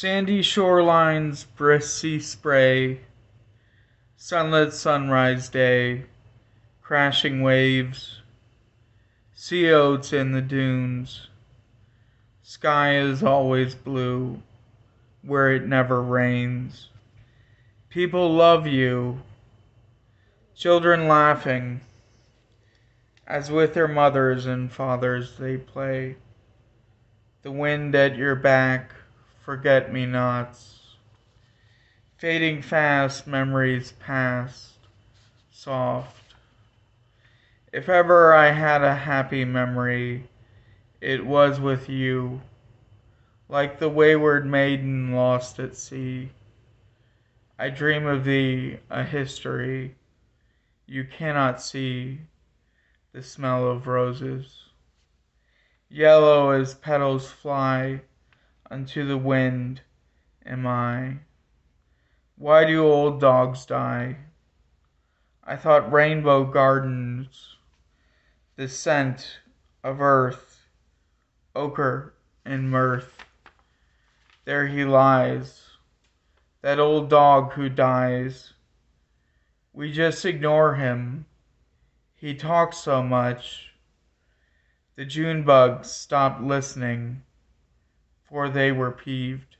Sandy shorelines, sea spray, Sunlit sunrise day, Crashing waves, Sea oats in the dunes, Sky is always blue Where it never rains. People love you, Children laughing, As with their mothers and fathers they play. The wind at your back, Forget me nots, Fading fast memories past, Soft. If ever I had a happy memory, It was with you, Like the wayward maiden lost at sea. I dream of thee, a history You cannot see. The smell of roses, Yellow as petals fly Unto the wind, am I. Why do old dogs die? I thought rainbow gardens, The scent of earth, Ochre and mirth. There he lies, That old dog who dies. We just ignore him, He talks so much. The June bugs stopped listening For they were peeved.